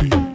Hey.